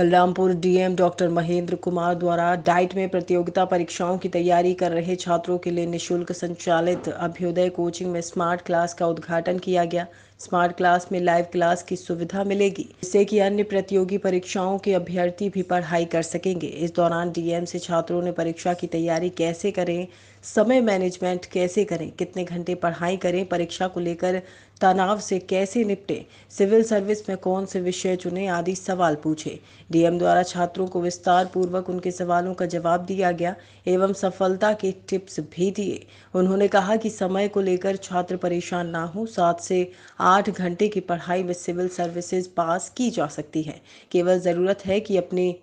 Balrampur DM doctor Mahendra Kumar द्वारा DIET में प्रतियोगिता परीक्षाओं की तैयारी कर रहे छात्रों के लिए निशुल्क संचालित अभ्युदय कोचिंग में स्मार्ट क्लास का उद्घाटन किया गया। स्मार्ट क्लास में लाइव क्लास की सुविधा मिलेगी, जिससे कि अन्य प्रतियोगी परीक्षाओं के अभ्यर्थी भी पढ़ाई कर सकेंगे। इस दौरान डीएम से छात्रों ने परीक्षा की तैयारी कैसे करें, समय मैनेजमेंट कैसे करें, कितने घंटे पढ़ाई करें, परीक्षा को लेकर तनाव से कैसे निपटे? सिविल सर्विस में कौन से विषय चुने? आदि सवाल पूछे। डीएम द्वारा छात्रों को विस्तार पूर्वक उनके सवालों का जवाब दिया गया एवं सफलता के टिप्स भी दिए। उन्होंने कहा कि समय को लेकर छात्र परेशान ना हो। सात से आठ घंटे की पढ़ाई में सिविल सर्विसेज़ पास की जा सकती है। केवल ज़रूरत है कि अपने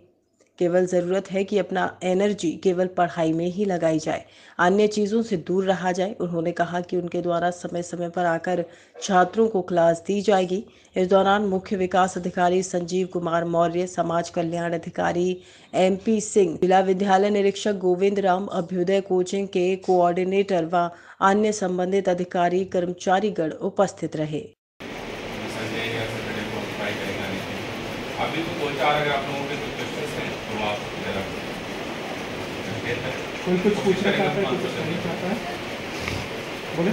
केवल ज़रूरत है कि अपना एनर्जी केवल पढ़ाई में ही लगाई जाए। अन्य चीज़ों से दूर रहा जाए। उन्होंने कहा कि उनके द्वारा समय समय पर आकर छात्रों को क्लास दी जाएगी। इस दौरान मुख्य विकास अधिकारी संजीव कुमार मौर्य, समाज कल्याण अधिकारी एमपी सिंह, जिला विद्यालय निरीक्षक गोविंद राम, अभ्युदय कोचिंग के कोऑर्डिनेटर व अन्य संबंधित अधिकारी कर्मचारीगण उपस्थित रहे। अभी तो दो चार अगर आप लोगों के कुछ क्वेश्चंस हैं तो आप जरा देर तक कोई कुछ पूछना चाहता है कुछ कहना चाहता है? बोले।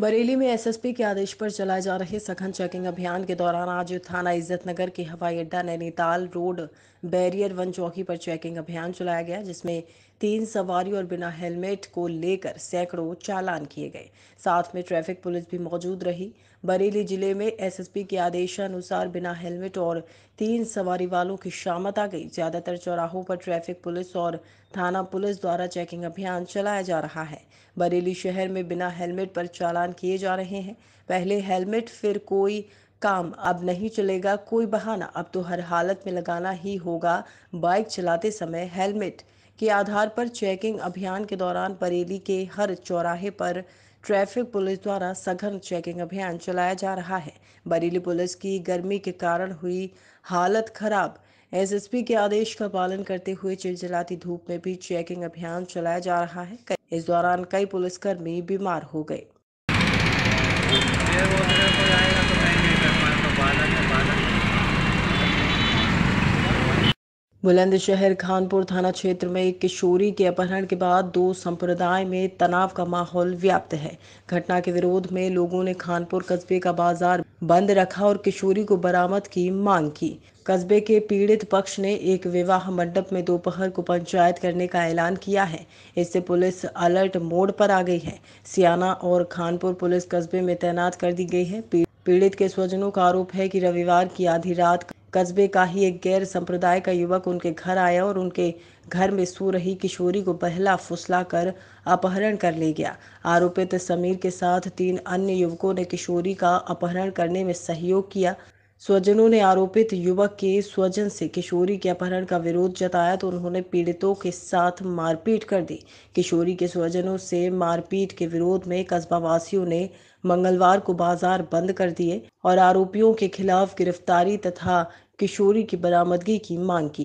बरेली में एसएसपी के आदेश पर चलाए जा रहे सघन चेकिंग अभियान के दौरान आज थाना इज़्ज़त नगर के हवाई अड्डा नैनीताल रोड बैरियर वन चौकी पर चेकिंग अभियान चलाया गया, जिसमें तीन सवारी और बिना हेलमेट को लेकर सैकड़ों चालान किए गए। साथ में ट्रैफ़िक पुलिस भी मौजूद रही। बरेली ज़िले में एसएसपी के आदेशानुसार बिना हेलमेट और तीन सवारी वालों की शामत आ गई। ज़्यादातर चौराहों पर ट्रैफ़िक पुलिस और थाना पुलिस द्वारा चेकिंग अभियान चलाया जा रहा है। बरेली शहर में बिना हेलमेट पर चालान किए जा रहे हैं। पहले हेलमेट, फिर कोई काम अब नहीं चलेगा, कोई बहाना। अब तो हर हालत में लगाना ही होगा। बाइक चलाते समय हेलमेट के आधार पर चेकिंग अभियान के दौरान बरेली के हर चौराहे पर ट्रैफ़िक पुलिस द्वारा सघन चेकिंग अभियान चलाया जा रहा है। बरेली पुलिस की गर्मी के कारण हुई हालत खराब। एसएसपी के आदेश का पालन करते हुए चिलचिलाती धूप में भी चेकिंग अभियान चलाया जा रहा है। इस दौरान कई पुलिसकर्मी बीमार हो गए ये वो तेरे को आएगा तो मैं नहीं कर पाया तो बालक है बालक बुलंदशहर खानपुर थाना क्षेत्र में एक किशोरी के अपहरण के बाद दो संप्रदाय में तनाव का माहौल व्याप्त है। घटना के विरोध में लोगों ने खानपुर कस्बे का बाज़ार बंद रखा और किशोरी को बरामद की मांग की। कस्बे के पीड़ित पक्ष ने एक विवाह मंडप में दोपहर को पंचायत करने का ऐलान किया है। इससे पुलिस अलर्ट मोड पर आ गई है। सियाना और खानपुर पुलिस कस्बे में तैनात कर दी गई है। पीड़ित के स्वजनों का आरोप है कि रविवार की आधी रात कस्बे का ही एक गैर संप्रदाय का युवक उनके घर आया और उनके घर में सो रही किशोरी को बहला, फुसला कर अपहरण कर ले गया। आरोपित समीर के साथ तीन अन्य युवकों ने किशोरी का अपहरण करने में सहयोग किया। स्वजनों ने आरोपित युवक के स्वजन से किशोरी के अपहरण का विरोध जताया तो उन्होंने पीड़ितों के साथ मारपीट कर दी। किशोरी के स्वजनों से मारपीट के विरोध में कस्बा वासियों ने मंगलवार को बाज़ार बंद कर दिए और आरोपियों के खिलाफ गिरफ्तारी तथा किशोरी की बरामदगी की मांग की।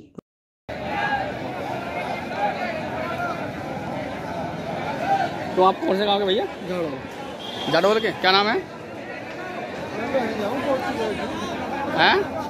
तो आप कौन से गाँव के भैया? जाडोल के। क्या नाम है? हैं?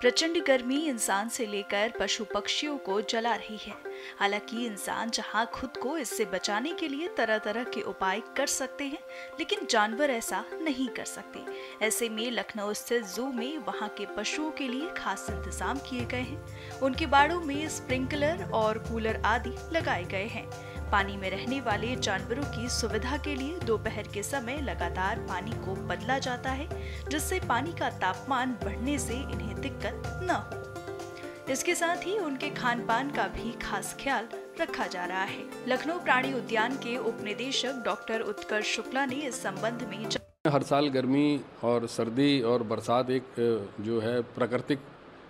प्रचंड गर्मी इंसान से लेकर पशु पक्षियों को जला रही है। हालाँकि इंसान जहाँ खुद को इससे बचाने के लिए तरह तरह के उपाय कर सकते हैं, लेकिन जानवर ऐसा नहीं कर सकते। ऐसे में लखनऊ स्थित जू में वहाँ के पशुओं के लिए खास इंतज़ाम किए गए हैं। उनके बाड़ों में स्प्रिंकलर और कूलर आदि लगाए गए हैं। पानी में रहने वाले जानवरों की सुविधा के लिए दोपहर के समय लगातार पानी को बदला जाता है, जिससे पानी का तापमान बढ़ने से इन्हें दिक्कत न हो। इसके साथ ही उनके खान पान का भी खास ख्याल रखा जा रहा है। लखनऊ प्राणी उद्यान के उप निदेशक डॉक्टर उत्कर्ष शुक्ला ने इस संबंध में हर साल गर्मी और सर्दी और बरसात एक जो है प्राकृतिक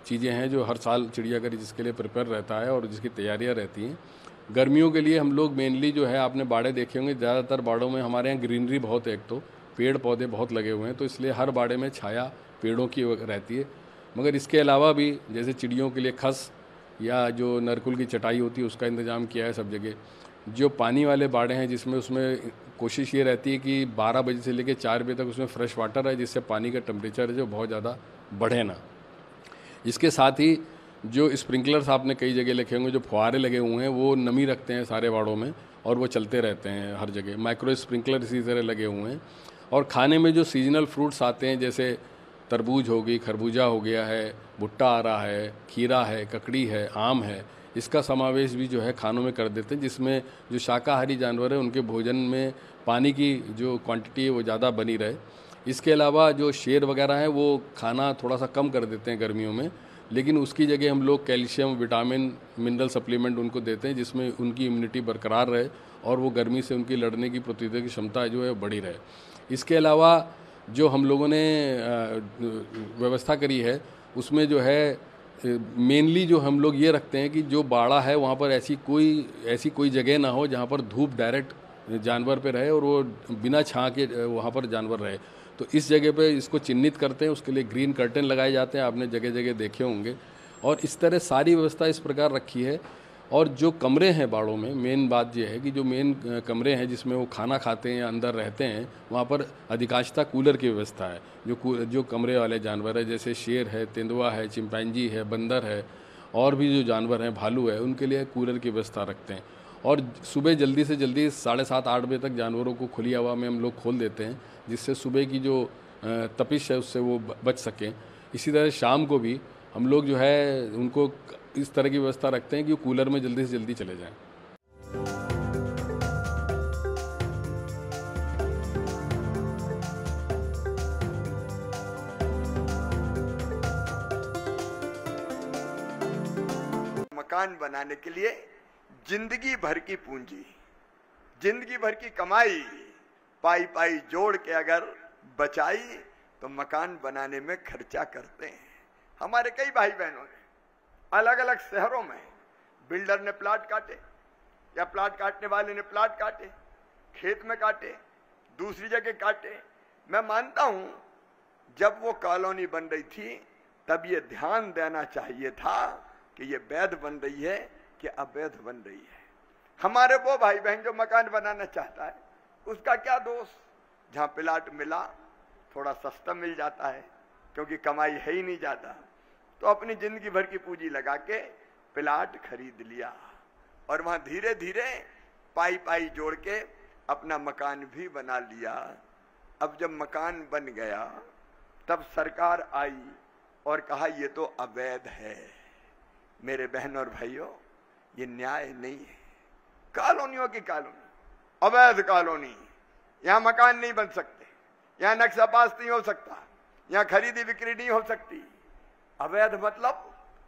चीज़ें हैं जो हर साल चिड़ियाघर जिसके लिए प्रिपेयर रहता है और जिसकी तैयारियाँ रहती हैं। गर्मियों के लिए हम लोग मेनली जो है, आपने बाड़े देखे होंगे, ज़्यादातर बाड़ों में हमारे यहाँ ग्रीनरी बहुत है एक तो। पेड़ पौधे बहुत लगे हुए हैं तो इसलिए हर बाड़े में छाया पेड़ों की रहती है। मगर इसके अलावा भी, जैसे चिड़ियों के लिए खस या जो नरकुल की चटाई होती है, उसका इंतज़ाम किया है सब जगह। जो पानी वाले बाड़े हैं, जिसमें उसमें कोशिश ये रहती है कि 12 बजे से लेकर चार बजे तक उसमें फ्रेश वाटर है जिससे पानी का टेम्परेचर जो बहुत ज़्यादा बढ़े ना। इसके साथ ही जो स्प्रिंकलर्स आपने कई जगह लिखे होंगे, जो फुहारे लगे हुए हैं, वो नमी रखते हैं सारे वाड़ों में और वो चलते रहते हैं हर जगह। माइक्रो स्प्रिंकलर इसी तरह लगे हुए हैं। और खाने में जो सीजनल फ्रूट्स आते हैं, जैसे तरबूज हो गई, खरबूजा हो गया है, भुट्टा आ रहा है, खीरा है, ककड़ी है, आम है, इसका समावेश भी जो है खानों में कर देते हैं, जिसमें जो शाकाहारी जानवर हैं, उनके भोजन में पानी की जो क्वांटिटी है, वो ज़्यादा बनी रहे। इसके अलावा जो शेर वगैरह हैं, वो खाना थोड़ा सा कम कर देते हैं गर्मियों में लेकिन उसकी जगह हम लोग कैल्शियम, विटामिन, मिनरल सप्लीमेंट उनको देते हैं, जिसमें उनकी इम्यूनिटी बरकरार रहे और वो गर्मी से उनकी लड़ने की प्रतिरोधक की क्षमता जो है बढ़ी रहे। इसके अलावा जो हम लोगों ने व्यवस्था करी है, उसमें जो है मेनली जो हम लोग ये रखते हैं कि जो बाड़ा है वहाँ पर ऐसी कोई ऐसी कोई जगह ना हो जहाँ पर धूप डायरेक्ट जानवर पे रहे और वो बिना छाँ के वहाँ पर जानवर रहे। तो इस जगह पे इसको चिन्हित करते हैं, उसके लिए ग्रीन कर्टन लगाए जाते हैं, आपने जगह जगह देखे होंगे। और इस तरह सारी व्यवस्था इस प्रकार रखी है। और जो कमरे हैं बाड़ों में मेन बात यह है कि जो मेन कमरे हैं जिसमें वो खाना खाते हैं या अंदर रहते हैं, वहाँ पर अधिकांशता कूलर की व्यवस्था है। जो जो कमरे वाले जानवर है, जैसे शेर है, तेंदुआ है, चिंपैंजी है, बंदर है, और भी जो जानवर हैं, भालू है, उनके लिए कूलर की व्यवस्था रखते हैं। और सुबह जल्दी से जल्दी साढ़े सात, आठ बजे तक जानवरों को खुली हवा में हम लोग खोल देते हैं, जिससे सुबह की जो तपिश है उससे वो बच सकें। इसी तरह शाम को भी हम लोग जो है उनको इस तरह की व्यवस्था रखते हैं कि वो कूलर में जल्दी से जल्दी चले जाएँ। मकान बनाने के लिए ज़िंदगी भर की पूंजी, ज़िंदगी भर की कमाई, पाई पाई जोड़ के अगर बचाई तो मकान बनाने में खर्चा करते हैं। हमारे कई भाई बहनों ने अलग अलग शहरों में बिल्डर ने प्लाट काटे, या प्लाट काटने वाले ने प्लाट काटे, खेत में काटे, दूसरी जगह काटे। मैं मानता हूँ, जब वो कॉलोनी बन रही थी, तब ये ध्यान देना चाहिए था कि ये वैध बन रही है कि अवैध बन रही है? हमारे वो भाई बहन जो मकान बनाना चाहता है, उसका क्या दोष? जहाँ प्लाट मिला, थोड़ा सस्ता मिल जाता है, क्योंकि कमाई है ही नहीं जाता तो अपनी ज़िंदगी भर की पूंजी लगा के प्लाट खरीद लिया। और वहाँ धीरे धीरे पाई पाई जोड़ के अपना मकान भी बना लिया। अब जब मकान बन गया, तब सरकार आई और कहा, ये तो अवैध है। मेरे बहन और भाइयों ये न्याय नहीं है। कॉलोनियों की कॉलोनी, अवैध कॉलोनी। यहाँ मकान नहीं बन सकते, यहाँ नक्शा पास नहीं हो सकता, यहाँ खरीदी बिक्री नहीं हो सकती। अवैध मतलब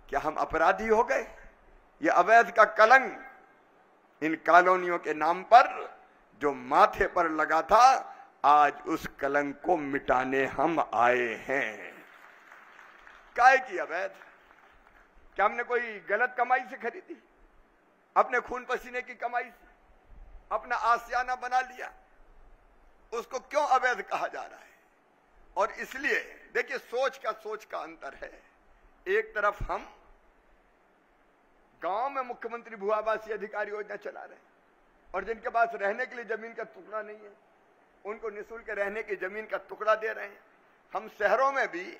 क्या हम अपराधी हो गए। ये अवैध का कलंक इन कॉलोनियों के नाम पर जो माथे पर लगा था, आज उस कलंक को मिटाने हम आए हैं। काय की अवैध? क्या हमने कोई गलत कमाई से खरीदी? अपने खून पसीने की कमाई से, अपना आसियाना बना लिया। उसको क्यों अवैध कहा जा रहा है? और इसलिए, देखिए, सोच का सोच का अंतर है। एक तरफ़ हम गाँव में मुख्यमंत्री भूआवासी अधिकारी योजना चला रहे हैं और जिनके पास रहने के लिए ज़मीन का टुकड़ा नहीं है, उनको निःशुल्क रहने की ज़मीन का टुकड़ा दे रहे हैं। हम शहरों में भी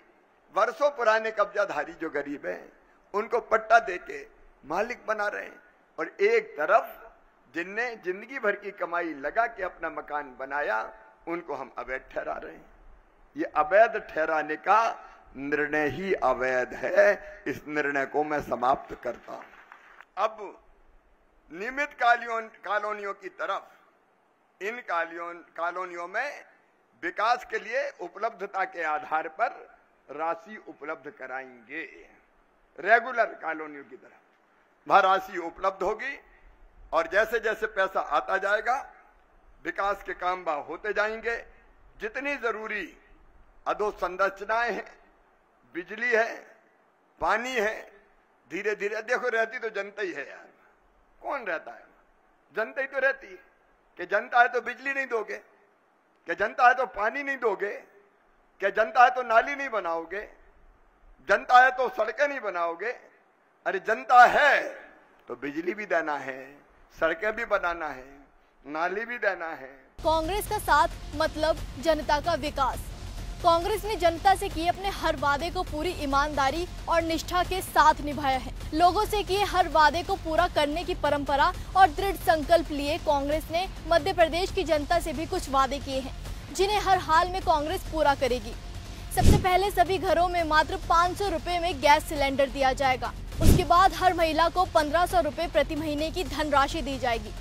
वर्षों पुराने कब्जाधारी जो गरीब हैं, उनको पट्टा दे के मालिक बना रहे हैं। और एक तरफ़ जिनने ज़िंदगी भर की कमाई लगा के अपना मकान बनाया, उनको हम अवैध ठहरा रहे हैं। ये अवैध ठहराने का निर्णय ही अवैध है। इस निर्णय को मैं समाप्त करता हूँ। अब नियमित कॉलोनियों की तरफ़, इन कॉलोनियों में विकास के लिए उपलब्धता के आधार पर राशि उपलब्ध कराएँगे। रेगुलर कॉलोनियों की तरफ़। वह राशि उपलब्ध होगी और जैसे जैसे पैसा आता जाएगा, विकास के काम वह होते जाएँगे। जितनी ज़रूरी अधोसंरचनाएँ हैं, बिजली है, पानी है धीरे धीरे देखो रहती तो जनता ही है यार। कौन रहता है? जनता ही तो रहती है। कि जनता है तो बिजली नहीं दोगे, कि जनता है तो पानी नहीं दोगे, कि जनता है तो नाली नहीं बनाओगे, जनता है तो सड़कें नहीं बनाओगे अरे जनता है तो बिजली भी देना है, सड़कें भी बनाना है, नाली भी देना है। कांग्रेस का साथ मतलब जनता का विकास। कांग्रेस ने जनता से किए अपने हर वादे को पूरी ईमानदारी और निष्ठा के साथ निभाया है। लोगों से किए हर वादे को पूरा करने की परंपरा और दृढ़ संकल्प लिए कांग्रेस ने मध्य प्रदेश की जनता से भी कुछ वादे किए हैं, जिन्हें हर हाल में कांग्रेस पूरा करेगी। सबसे पहले सभी घरों में मात्र पाँच सौ में गैस सिलेंडर दिया जाएगा। उसके बाद हर महिला को पंद्रह सौ रुपए प्रति महीने की धनराशि दी जाएगी।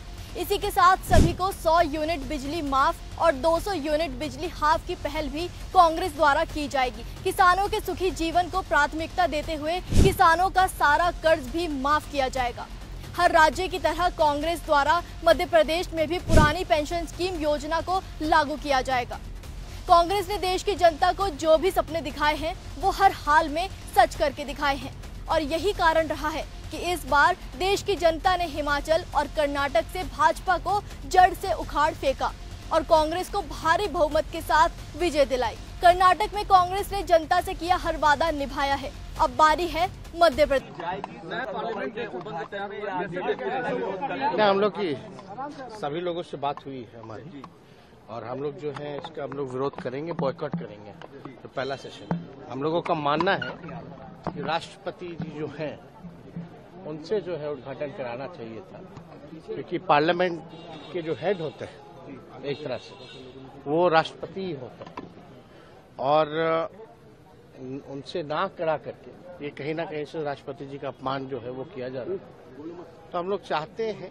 इसी के साथ सभी को 100 यूनिट बिजली माफ़ और 200 यूनिट बिजली हाफ़ की पहल भी कांग्रेस द्वारा की जाएगी। किसानों के सुखी जीवन को प्राथमिकता देते हुए किसानों का सारा कर्ज भी माफ़ किया जाएगा। हर राज्य की तरह कांग्रेस द्वारा मध्य प्रदेश में भी पुरानी पेंशन स्कीम योजना को लागू किया जाएगा। कांग्रेस ने देश की जनता को जो भी सपने दिखाए हैं, वो हर हाल में सच करके दिखाए हैं। और यही कारण रहा है कि इस बार देश की जनता ने हिमाचल और कर्नाटक से भाजपा को जड़ से उखाड़ फेंका और कांग्रेस को भारी बहुमत के साथ विजय दिलाई। कर्नाटक में कांग्रेस ने जनता से किया हर वादा निभाया है। अब बारी है मध्य प्रदेश। हम लोग की सभी लोगों से बात हुई है हमारी और हम लोग जो है, इसका हम लोग विरोध करेंगे बॉयकॉट करेंगे। तो पहला सेशन है। हम लोगों का मानना है कि राष्ट्रपति जी जो हैं, उनसे जो है उद्घाटन कराना चाहिए था। क्योंकि पार्लियामेंट के जो हेड होते हैं, एक तरह से, वो राष्ट्रपति ही होते हैं। और उनसे ना करा करके, ये कहीं ना कहीं से राष्ट्रपति जी का अपमान जो है वो किया जा रहा है। तो हम लोग चाहते हैं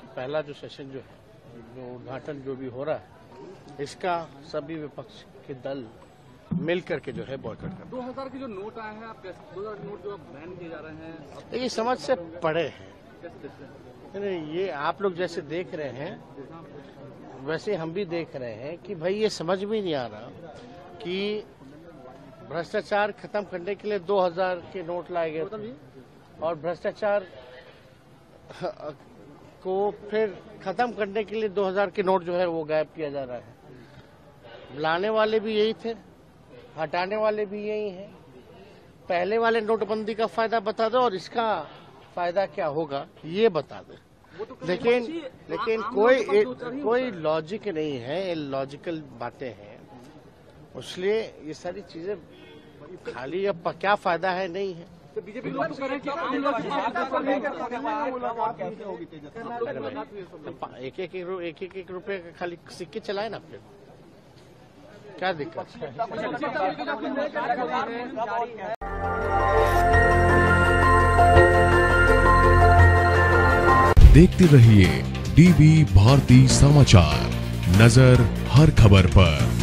कि पहला जो सेशन जो है, जो उद्घाटन जो भी हो रहा है, इसका सभी विपक्ष के दल मिल करके जो है बॉयकट कर दो हज़ार के जो नोट आए हैं आप दो हज़ार नोट जो बैन किए जा रहे हैं देखिए समझ से पड़े हैं। नहीं ये आप लोग जैसे देख रहे हैं वैसे हम भी देख रहे हैं कि भाई ये समझ में नहीं आ रहा कि भ्रष्टाचार खत्म करने के लिए 2000 के नोट लाए गए और भ्रष्टाचार को फिर खत्म करने के लिए 2000 के नोट जो है वो गायब किया जा रहा है। लाने वाले भी यही थे। हटाने वाले भी यही हैं पहले वाले नोटबंदी का फ़ायदा बता दो और इसका फ़ायदा क्या होगा ये बता दो तो लेकिन लेकिन कोई कोई लॉजिक नहीं है लॉजिकल बातें हैं इसलिए ये सारी चीज़ें खाली अब क्या फ़ायदा है नहीं है तो बीजेपी तो एक एक एक एक एक रुपए खाली सिक्के चलाए ना फिर क्या दिक्कत है? देखते रहिए डीबी भारती समाचार नज़र हर खबर पर।